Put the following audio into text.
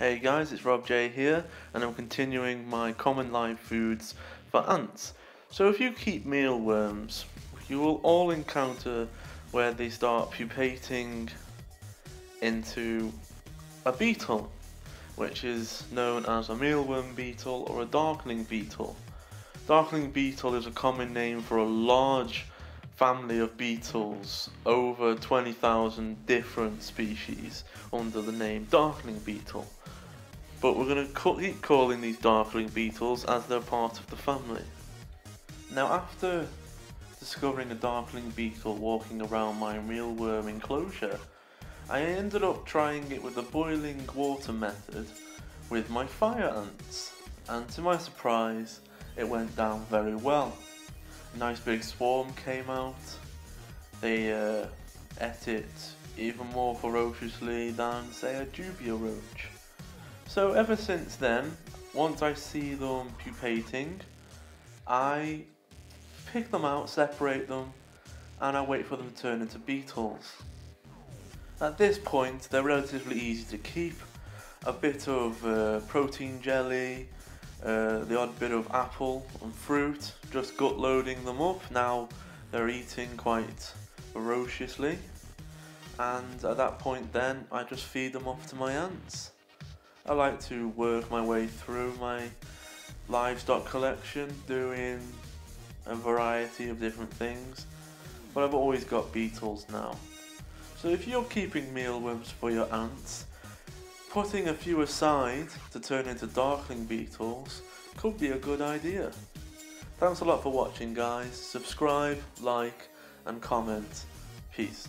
Hey guys, it's Rob J here, and I'm continuing my common live foods for ants. So if you keep mealworms, you will all encounter where they start pupating into a beetle, which is known as a mealworm beetle or a darkling beetle. Darkling beetle is a common name for a large family of beetles, over 20,000 different species under the name darkling beetle but we're going to keep calling these darkling beetles as they're part of the family. Now after discovering a darkling beetle walking around my mealworm enclosure, I ended up trying it with the boiling water method with my fire ants, and to my surprise, it went down very well. Nice big swarm came out, they uh, ate it even more ferociously than say a dubia roach. So ever since then, once I see them pupating, I pick them out, separate them, and I wait for them to turn into beetles. At this point, they're relatively easy to keep. A bit of uh, protein jelly, uh, the odd bit of apple and fruit, just gut loading them up. Now they're eating quite ferociously. And at that point then, I just feed them off to my ants. I like to work my way through my livestock collection doing a variety of different things but I've always got beetles now. So if you're keeping mealworms for your ants, Putting a few aside to turn into Darkling Beetles could be a good idea. Thanks a lot for watching guys, subscribe, like and comment. Peace.